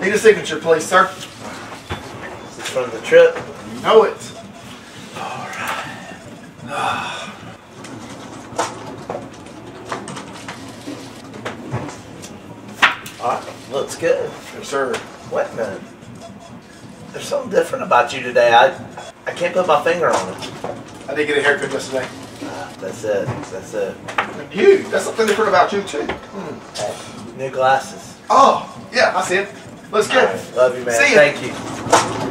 Need a signature, please, sir. This is from the trip. You know it. All right, looks good. Yes, sir. A minute. There's something different about you today. I I can't put my finger on it. I did get a haircut yesterday. Ah, that's it. That's it. You. That's something different about you too. Hey, new glasses. Oh, yeah, I see it. Let's All go. right, love you, man. See ya. Thank you.